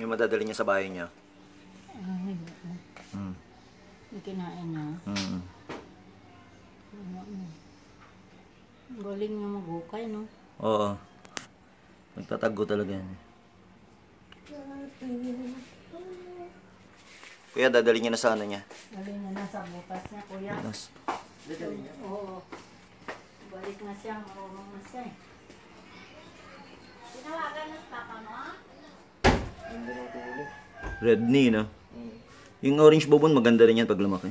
Yung madadali niya sa bahay niya. Ay. Hmm. Yung kinain niya. Ang Galing nga maghukay, no? Oo. Nagtatago talaga yan. Kuya, dadali niya na sa ano niya. Galing na nasa bukas niya, kuya. Pinas. Oo. Balik na siya, marunong na siya eh. Red knee, no? Yung orange bobon, maganda rin yan pag lumaki.